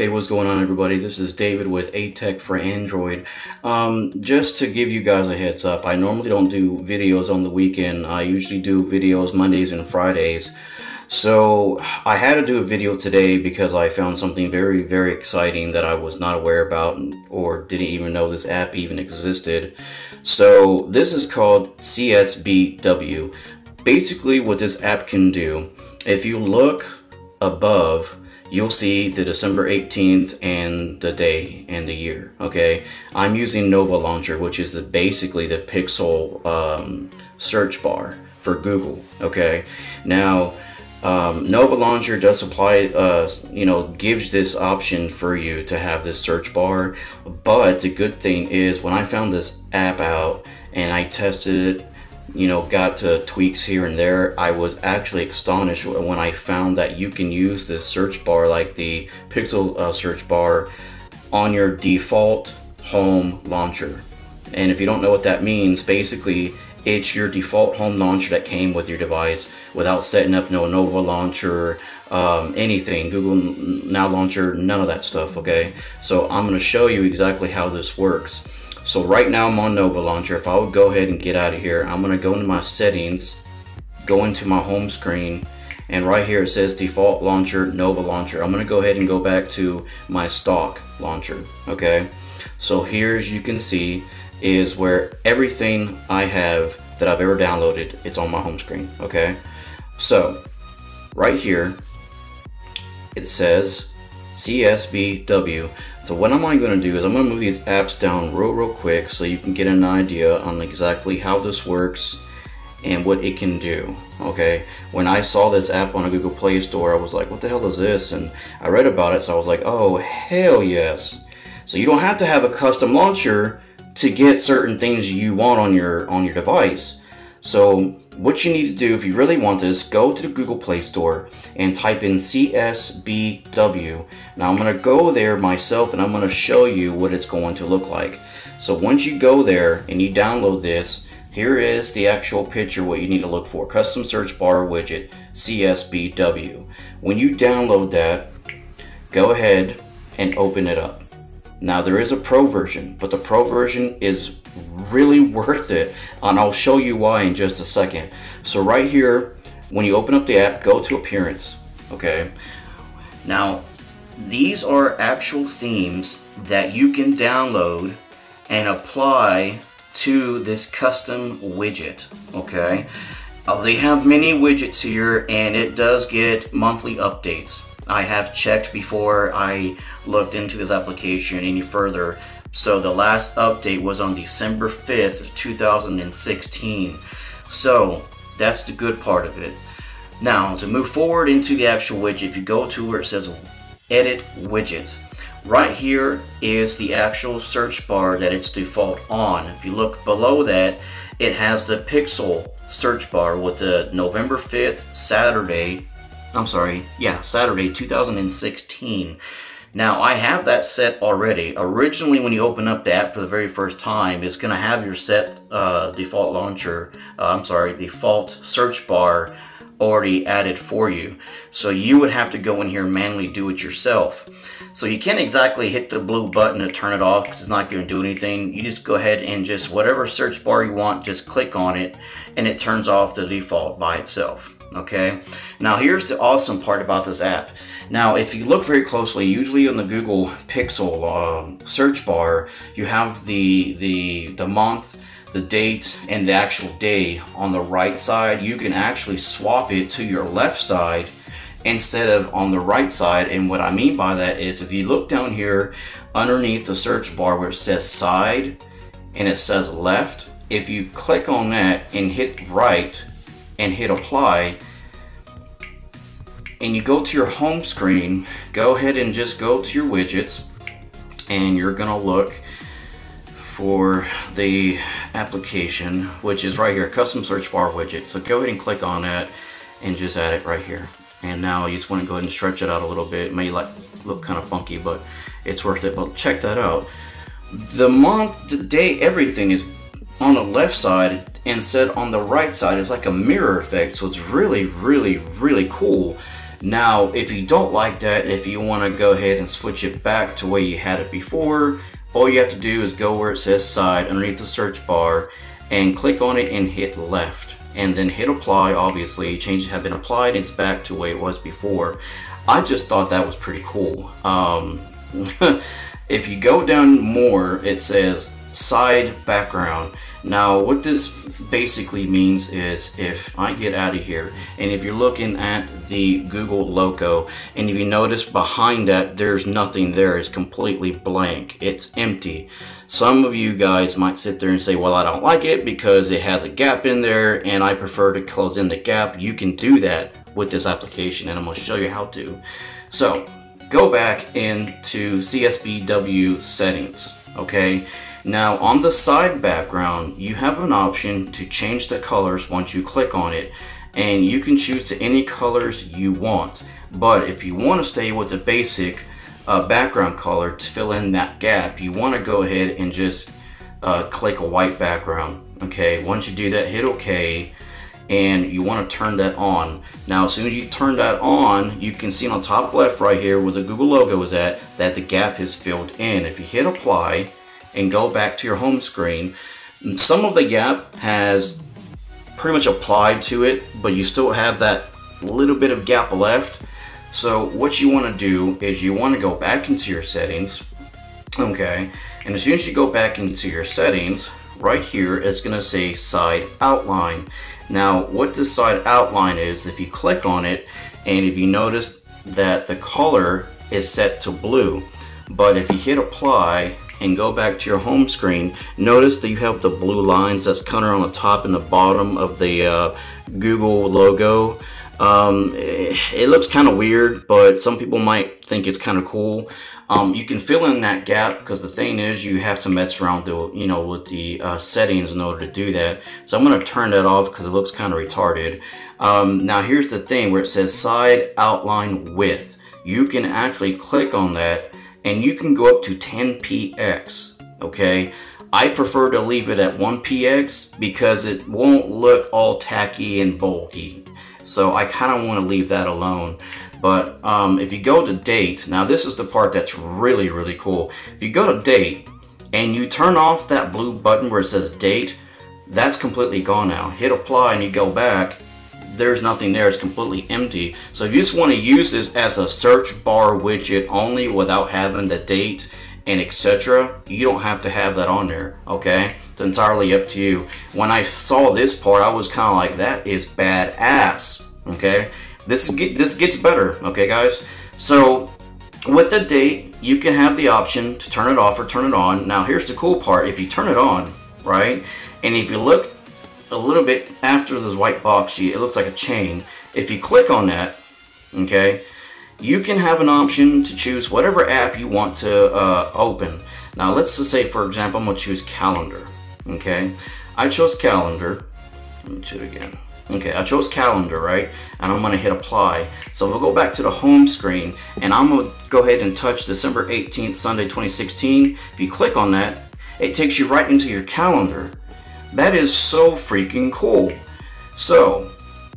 Hey, what's going on, everybody? This is David with A-Tech for Android. Um, just to give you guys a heads up, I normally don't do videos on the weekend. I usually do videos Mondays and Fridays. So I had to do a video today because I found something very, very exciting that I was not aware about or didn't even know this app even existed. So this is called CSBW. Basically what this app can do, if you look above you'll see the December 18th and the day and the year. Okay, I'm using Nova Launcher, which is the, basically the Pixel um, search bar for Google. Okay, now um, Nova Launcher does supply, uh, you know, gives this option for you to have this search bar. But the good thing is, when I found this app out and I tested it you know, got to tweaks here and there, I was actually astonished when I found that you can use this search bar like the Pixel uh, search bar on your default home launcher. And if you don't know what that means, basically it's your default home launcher that came with your device without setting up no Nova launcher, um, anything, Google Now launcher, none of that stuff, okay? So I'm going to show you exactly how this works. So right now I'm on Nova Launcher. If I would go ahead and get out of here, I'm going to go into my settings, go into my home screen, and right here it says default launcher, Nova Launcher. I'm going to go ahead and go back to my stock launcher, okay? So here as you can see is where everything I have that I've ever downloaded, it's on my home screen, okay? So right here, it says CSBW. So what I'm going to do is I'm going to move these apps down real, real quick so you can get an idea on exactly how this works and what it can do. Okay, when I saw this app on a Google Play Store, I was like, what the hell is this? And I read about it, so I was like, oh, hell yes. So you don't have to have a custom launcher to get certain things you want on your on your device. So what you need to do if you really want this, go to the Google Play Store and type in CSBW. Now I'm going to go there myself and I'm going to show you what it's going to look like. So once you go there and you download this, here is the actual picture what you need to look for. Custom search bar widget CSBW. When you download that, go ahead and open it up. Now there is a pro version, but the pro version is really worth it and I'll show you why in just a second. So right here, when you open up the app, go to appearance, okay? Now, these are actual themes that you can download and apply to this custom widget, okay? Uh, they have many widgets here and it does get monthly updates. I have checked before I looked into this application any further so the last update was on December 5th, 2016. So that's the good part of it. Now to move forward into the actual widget, if you go to where it says edit widget, right here is the actual search bar that it's default on. If you look below that, it has the pixel search bar with the November 5th, Saturday, I'm sorry, yeah, Saturday 2016. Now I have that set already. Originally when you open up the app for the very first time, it's going to have your set uh, default launcher, uh, I'm sorry, default search bar already added for you. So you would have to go in here and manually do it yourself. So you can't exactly hit the blue button to turn it off because it's not going to do anything. You just go ahead and just whatever search bar you want, just click on it and it turns off the default by itself okay now here's the awesome part about this app now if you look very closely usually on the Google Pixel uh, search bar you have the the the month the date and the actual day on the right side. You can actually swap it to your left side instead of on the right side. And what I mean by that is if you look down here underneath the search bar where it says side and it says left if you click on that and hit right and hit apply and you go to your home screen go ahead and just go to your widgets and you're gonna look for the application which is right here custom search bar widget. So go ahead and click on that and just add it right here. And now you just want to go ahead and stretch it out a little bit. It may like look kind of funky but it's worth it. But check that out. The month the day everything is on the left side instead on the right side. Is like a mirror effect. So it's really really really cool Now, if you don't like that, if you want to go ahead and switch it back to where you had it before, all you have to do is go where it says side underneath the search bar and click on it and hit left. And then hit apply obviously. Changes have been applied it's back to where it was before. I just thought that was pretty cool. Um, if you go down more it says side background. Now what this basically means is if I get out of here and if you're looking at the Google logo and if you notice behind that there's nothing there. It's completely blank. It's empty. Some of you guys might sit there and say well I don't like it because it has a gap in there and I prefer to close in the gap. You can do that with this application and I'm going to show you how to. So go back into CSBW settings okay now on the side background, you have an option to change the colors once you click on it and you can choose to any colors you want. But if you want to stay with the basic uh, background color to fill in that gap, you want to go ahead and just uh, click a white background. Okay, once you do that, hit OK and you want to turn that on. Now, as soon as you turn that on, you can see on top left right here where the Google logo is at that the gap is filled in. If you hit apply, and go back to your home screen, some of the gap has pretty much applied to it, but you still have that little bit of gap left. So what you want to do is you want to go back into your settings, okay, and as soon as you go back into your settings, right here it's going to say side outline. Now what this side outline is, if you click on it, and if you notice that the color is set to blue, but if you hit apply and go back to your home screen, notice that you have the blue lines that's kind of on the top and the bottom of the uh, Google logo. Um, it, looks kind of weird, but some people might think it's kind of cool. Um, you can fill in that gap because the thing is you have to mess around the you know with the uh, settings in order to do that. So I'm going to turn that off because it looks kind of retarded. Um, now here's the thing where it says side outline width. You can actually click on that and you can go up to 10px okay? I prefer to leave it at 1px because it won't look all tacky and bulky. So I kind of want to leave that alone. But um, if you go to date now this is the part that's really really cool. If you go to date and you turn off that blue button where it says date that's completely gone now. Hit apply and you go back there's nothing there. It's completely empty. So if you just want to use this as a search bar widget only without having the date and etc., you don't have to have that on there, okay? It's entirely up to you. When I saw this part, I was kind of like, that is badass, okay? This, this gets better, okay, guys? So with the date, you can have the option to turn it off or turn it on. Now, here's the cool part. If you turn it on, right, and if you look a little bit after this white box sheet, it looks like a chain. If you click on that, okay, you can have an option to choose whatever app you want to uh, open. Now let's just say, for example, I'm to choose Calendar, okay? I chose Calendar. Let me do it again. Okay, I chose Calendar, right? And I'm to hit Apply. So we'll go back to the home screen, and I'm to go ahead and touch December 18th, Sunday 2016. If you click on that, it takes you right into your calendar. That is so freaking cool. So,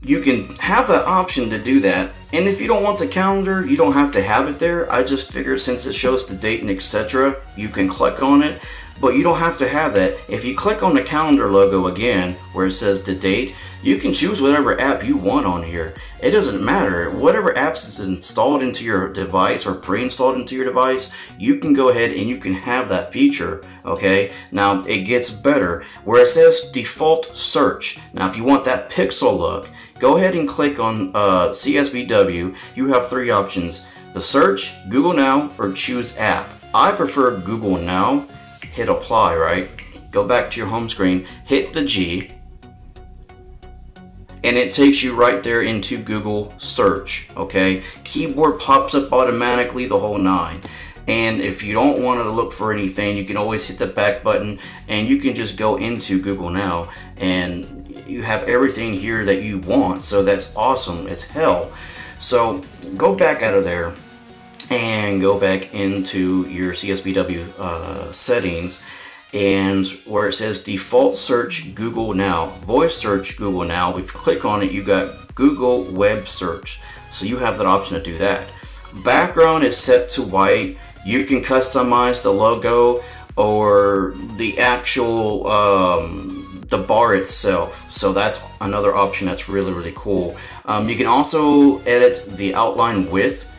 you can have that option to do that. And if you don't want the calendar, you don't have to have it there. I just figured since it shows the date and etc., you can click on it. But you don't have to have that. If you click on the calendar logo again, where it says the date, you can choose whatever app you want on here. It doesn't matter. Whatever apps is installed into your device or pre-installed into your device, you can go ahead and you can have that feature, okay? Now, it gets better. Where it says default search, now if you want that pixel look, go ahead and click on uh, CSBW. You have three options. The search, Google Now, or choose app. I prefer Google Now. Hit apply, right? Go back to your home screen, hit the G, and it takes you right there into Google search okay? Keyboard pops up automatically the whole nine. And if you don't want to look for anything you can always hit the back button and you can just go into Google now and you have everything here that you want. So that's awesome it's hell. So go back out of there and go back into your CSBW uh, settings and where it says default search Google Now, voice search Google Now, if you click on it, you got Google web search. So you have that option to do that. Background is set to white. You can customize the logo or the actual um, the bar itself. So that's another option that's really, really cool. Um, you can also edit the outline width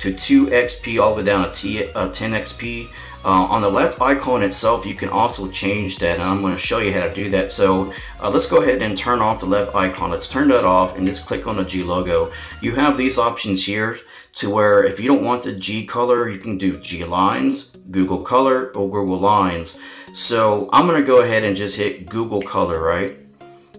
to 2xp all the way down to uh, 10xp. Uh, on the left icon itself, you can also change that, and I'm going to show you how to do that. So uh, let's go ahead and turn off the left icon. Let's turn that off and just click on the G logo. You have these options here to where if you don't want the G color, you can do G lines, Google color, or Google lines. So I'm going to go ahead and just hit Google color, right?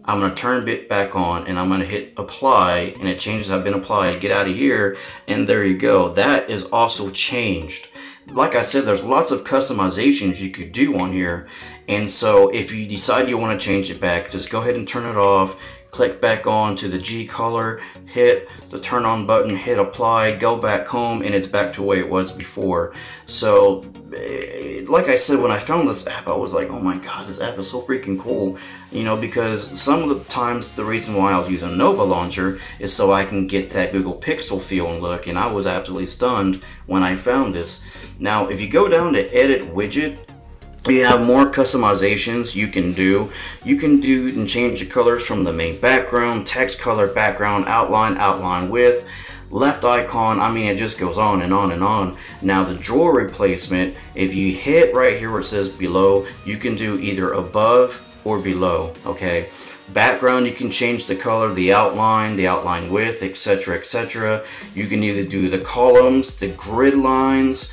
I'm going to turn it back on and I'm going to hit apply and it changes I've been applied. Get out of here and there you go. That is also changed. Like I said, there's lots of customizations you could do on here. And so if you decide you want to change it back, just go ahead and turn it off click back on to the G color, hit the turn on button, hit apply, go back home, and it's back to the way it was before. So, eh, like I said, when I found this app, I was like, oh my god, this app is so freaking cool. You know, because some of the times the reason why I was using Nova Launcher is so I can get that Google Pixel feel and look, and I was absolutely stunned when I found this. Now, if you go down to Edit Widget, you have more customizations you can do. You can do and change the colors from the main background, text color, background, outline, outline width, left icon. I mean, it just goes on and on and on. Now the drawer replacement, if you hit right here where it says below, you can do either above or below, okay? Background, you can change the color, the outline, the outline width, etc., etc. You can either do the columns, the grid lines,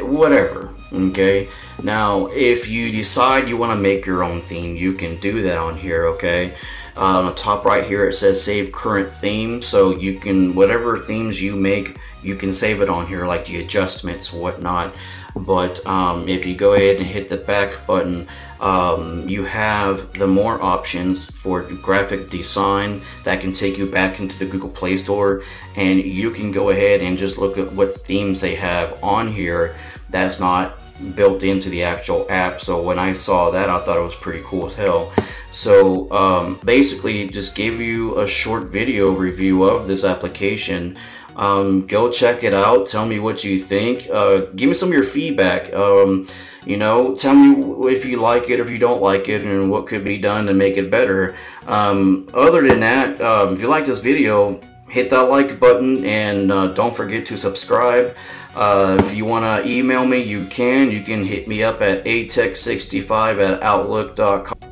whatever, okay? Now, if you decide you want to make your own theme, you can do that on here, okay? Uh, on the top right here, it says save current theme. So you can, whatever themes you make, you can save it on here, like the adjustments, whatnot. But um, if you go ahead and hit the back button, um, you have the more options for graphic design that can take you back into the Google Play Store and you can go ahead and just look at what themes they have on here that's not built into the actual app. So when I saw that, I thought it was pretty cool as hell. So um, basically, just gave you a short video review of this application. Um, go check it out. Tell me what you think. Uh, give me some of your feedback. Um, you know, tell me if you like it or if you don't like it and what could be done to make it better. Um, other than that, um, if you like this video, hit that like button and uh, don't forget to subscribe. Uh, if you want to email me, you can. You can hit me up at atech65 at outlook.com.